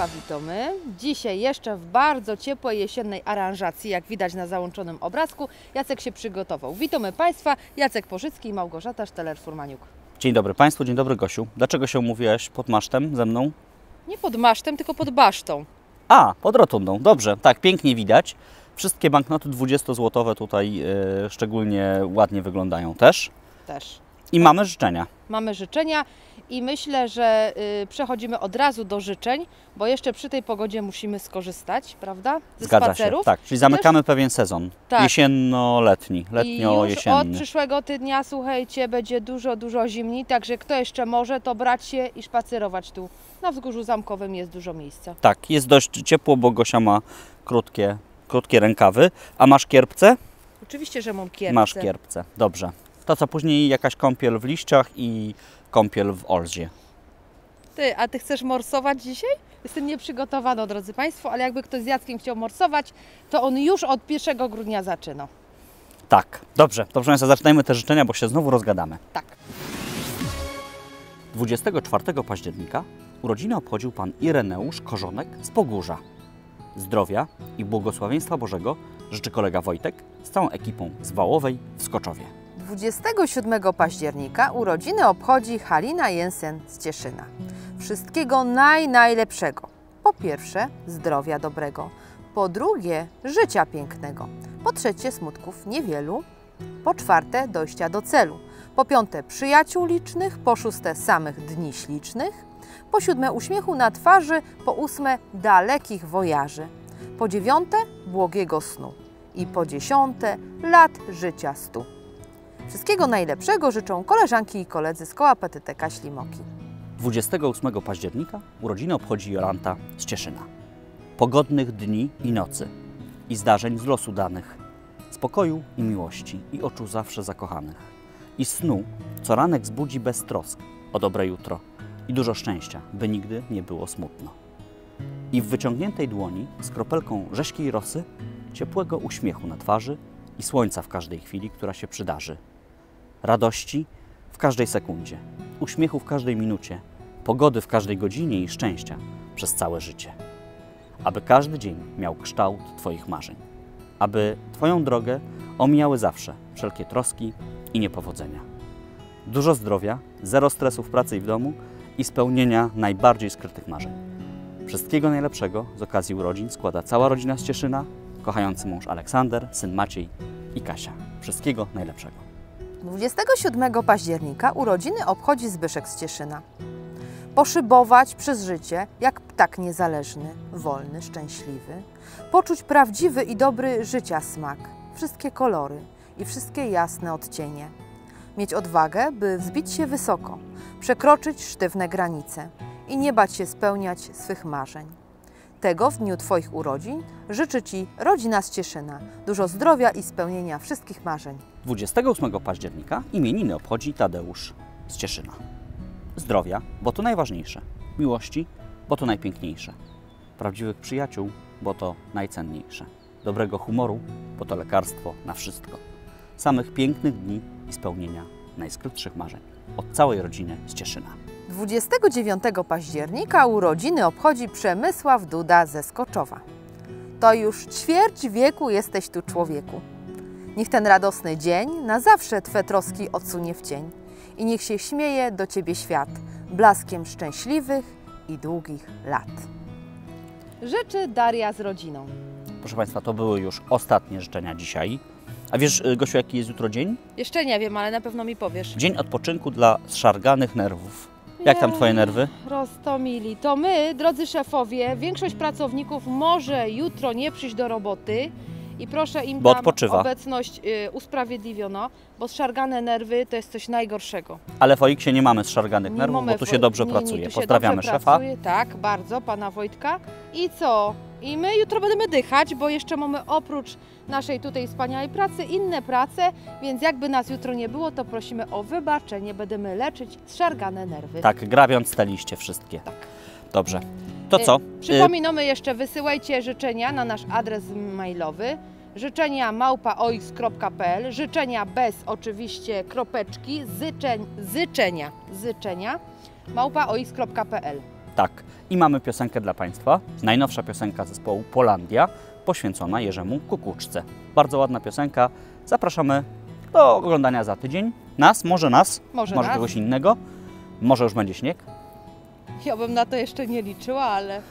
Państwa, witamy. Dzisiaj jeszcze w bardzo ciepłej jesiennej aranżacji, jak widać na załączonym obrazku. Jacek się przygotował. Witamy Państwa, Jacek Porzycki i Małgorzata Szteler-Furmaniuk. Dzień dobry Państwu, dzień dobry Gosiu. Dlaczego się umówiłaś pod masztem ze mną? Nie pod masztem, tylko pod basztą. A, pod rotundą, dobrze, tak, pięknie widać. Wszystkie banknoty 20-złotowe tutaj e, szczególnie ładnie wyglądają też. Też. I mamy życzenia. Mamy życzenia i myślę, że y, przechodzimy od razu do życzeń, bo jeszcze przy tej pogodzie musimy skorzystać, prawda? Ze Zgadza spacerów. się. Tak, czyli zamykamy pewien sezon. Tak. Jesienno-letni, I już od letnio-jesienny. przyszłego tygodnia, słuchajcie, będzie dużo, dużo zimniej, także kto jeszcze może, to brać się i spacerować tu. Na wzgórzu zamkowym jest dużo miejsca. Tak, jest dość ciepło, bo Gosia ma krótkie, krótkie rękawy. A masz kierpce? Oczywiście, że mam kierpce. Masz kierpce, dobrze. To co później jakaś kąpiel w liściach i kąpiel w Olzie. Ty, a ty chcesz morsować dzisiaj? Jestem nieprzygotowana, drodzy Państwo, ale jakby ktoś z Jackiem chciał morsować, to on już od 1 grudnia zaczyna. Tak, dobrze. To proszę Państwa, zaczynajmy te życzenia, bo się znowu rozgadamy. Tak. 24 października urodziny obchodził pan Ireneusz Korzonek z Pogórza. Zdrowia i błogosławieństwa Bożego życzy kolega Wojtek z całą ekipą z Wałowej w Skoczowie. 27 października urodziny obchodzi Halina Jensen z Cieszyna. Wszystkiego naj, najlepszego. Po pierwsze, zdrowia dobrego. Po drugie, życia pięknego. Po trzecie, smutków niewielu. Po czwarte, dojścia do celu. Po piąte, przyjaciół licznych. Po szóste, samych dni ślicznych. Po siódme, uśmiechu na twarzy. Po ósme, dalekich wojaży. Po dziewiąte, błogiego snu. I po dziesiąte, lat życia stu. Wszystkiego najlepszego życzą koleżanki i koledzy z koła PTTK Ślimoki. 28 października urodziny obchodzi Jolanta z Cieszyna. Pogodnych dni i nocy i zdarzeń z losu danych, spokoju i miłości i oczu zawsze zakochanych i snu, co ranek zbudzi bez trosk o dobre jutro i dużo szczęścia, by nigdy nie było smutno. I w wyciągniętej dłoni z kropelką rześkiej rosy, ciepłego uśmiechu na twarzy i słońca w każdej chwili, która się przydarzy. Radości w każdej sekundzie, uśmiechu w każdej minucie, pogody w każdej godzinie i szczęścia przez całe życie. Aby każdy dzień miał kształt Twoich marzeń. Aby Twoją drogę omijały zawsze wszelkie troski i niepowodzenia. Dużo zdrowia, zero stresu w pracy i w domu i spełnienia najbardziej skrytych marzeń. Wszystkiego najlepszego z okazji urodzin składa cała rodzina z Cieszyna, kochający mąż Aleksander, syn Maciej i Kasia. Wszystkiego najlepszego. 27 października urodziny obchodzi Zbyszek z Cieszyna. Poszybować przez życie jak ptak niezależny, wolny, szczęśliwy. Poczuć prawdziwy i dobry życia smak, wszystkie kolory i wszystkie jasne odcienie. Mieć odwagę, by wzbić się wysoko, przekroczyć sztywne granice i nie bać się spełniać swych marzeń. Tego w dniu Twoich urodzin życzy Ci rodzina z Cieszyna. Dużo zdrowia i spełnienia wszystkich marzeń. 28 października imieniny obchodzi Tadeusz z Cieszyna. Zdrowia, bo to najważniejsze. Miłości, bo to najpiękniejsze. Prawdziwych przyjaciół, bo to najcenniejsze. Dobrego humoru, bo to lekarstwo na wszystko. Samych pięknych dni i spełnienia najskrytszych marzeń. Od całej rodziny z Cieszyna. 29 października urodziny obchodzi Przemysław Duda ze Skoczowa. To już ćwierć wieku jesteś tu człowieku. Niech ten radosny dzień na zawsze Twe troski odsunie w cień i niech się śmieje do Ciebie świat blaskiem szczęśliwych i długich lat. Życzy Daria z rodziną. Proszę Państwa, to były już ostatnie życzenia dzisiaj. A wiesz, y, Gosiu, jaki jest jutro dzień? Jeszcze nie wiem, ale na pewno mi powiesz. Dzień odpoczynku dla zszarganych nerwów. Jak tam Twoje nerwy? Roztomili. To my, drodzy szefowie, większość pracowników może jutro nie przyjść do roboty i proszę im Bo tam odpoczywa. obecność y, usprawiedliwiono, bo zszargane nerwy to jest coś najgorszego. Ale w Oiksie nie mamy zszarganych Nie nerwów, mamy bo tu się dobrze nie, nie, pracuje. tu się Pozdrawiamy dobrze szefa. Pracuje, tak, bardzo, pana Wojtka. I co? I my jutro będziemy dychać, bo jeszcze mamy oprócz naszej tutaj wspaniałej pracy inne prace, więc jakby nas jutro nie było, to prosimy o wybaczenie. Będziemy leczyć zszargane nerwy. Tak, grabiąc te liście wszystkie. Tak. Dobrze. To co? Y, Przypominamy jeszcze, wysyłajcie życzenia na nasz adres mailowy życzenia małpaoix.pl życzenia bez oczywiście kropeczki, zyczeń, zyczenia, zyczenia małpaoix.pl Tak. I mamy piosenkę dla Państwa. Najnowsza piosenka zespołu Polandia, poświęcona Jerzemu Kukuczce. Bardzo ładna piosenka. Zapraszamy do oglądania za tydzień. Nas, może nas, Może może nas. kogoś innego. Może już będzie śnieg. Ja bym na to jeszcze nie liczyła, ale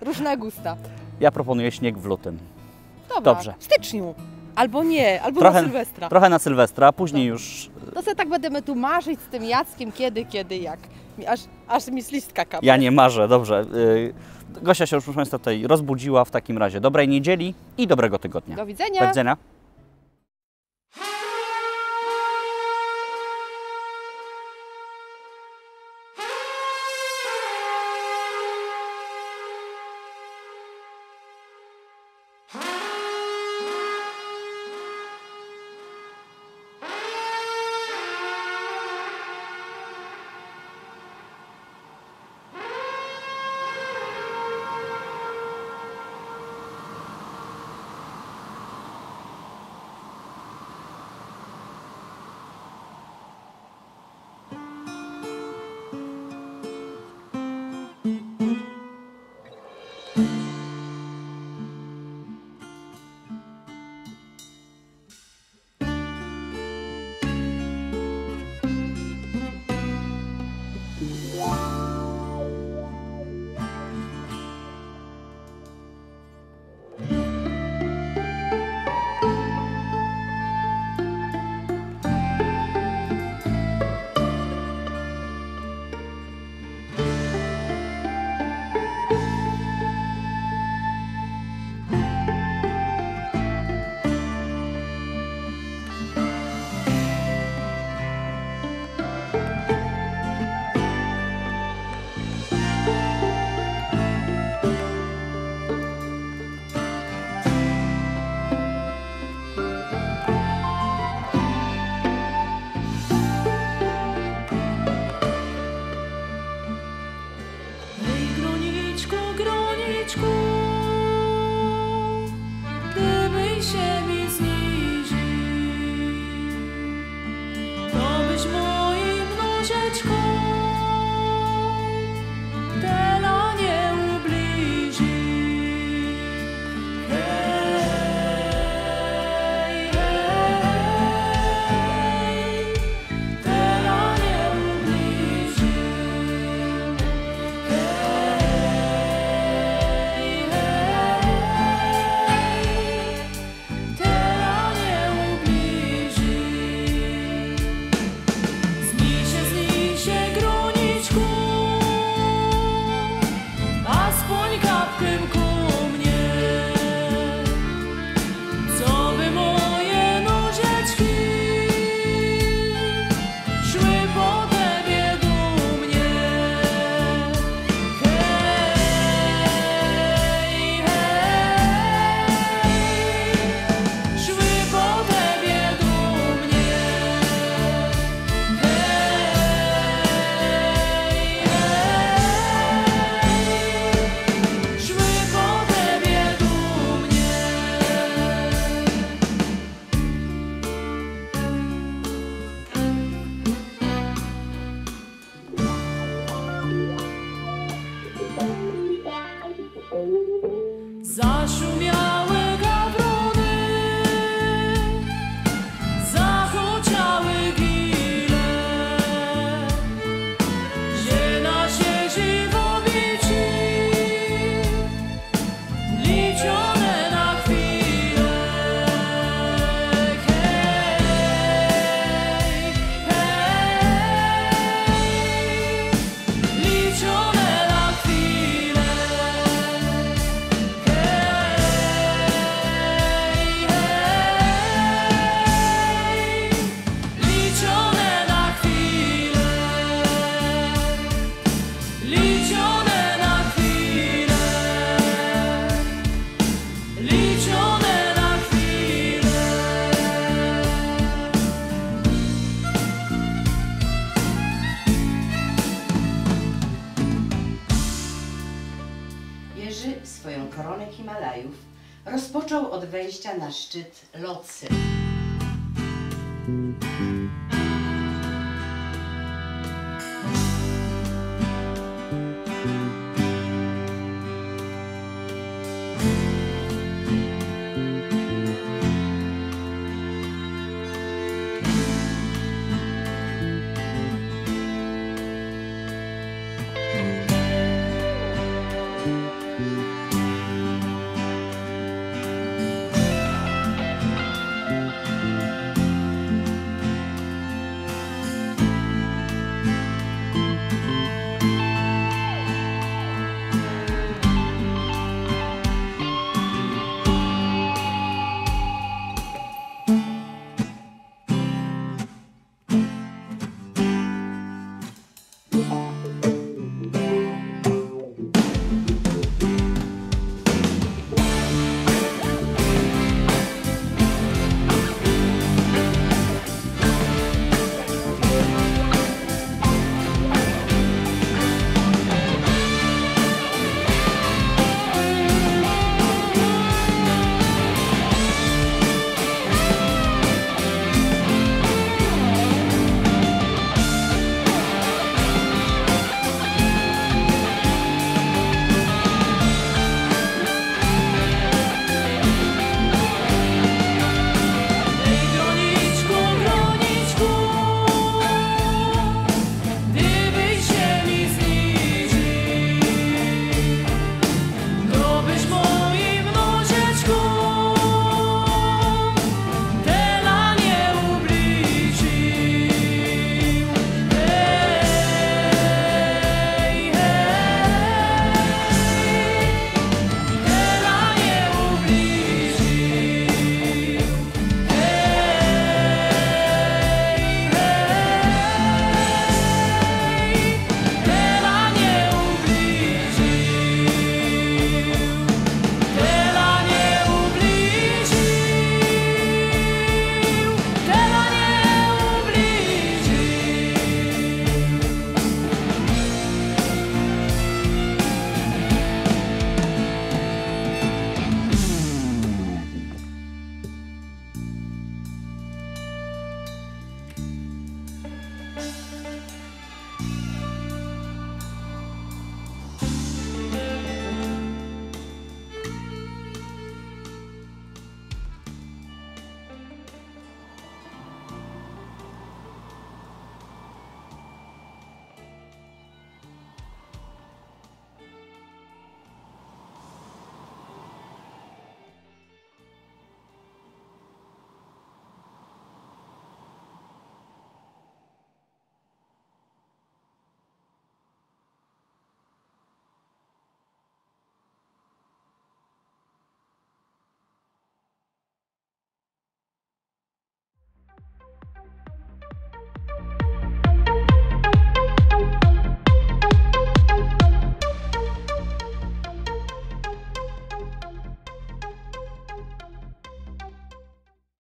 różne gusta. Ja proponuję śnieg w lutym. Dobra, Dobrze. w styczniu. Albo nie, albo Trochę- na Sylwestra. Trochę na Sylwestra, a później już To sobie tak będziemy tu marzyć z tym Jackiem, kiedy, kiedy, jak. Aż, aż mi z listka kapie. ja nie marzę. Dobrze. Yy, Gosia się już proszę Państwa tutaj rozbudziła. W takim razie dobrej niedzieli i dobrego tygodnia. Do widzenia. Do widzenia. 杂树 wejścia na szczyt Lotse.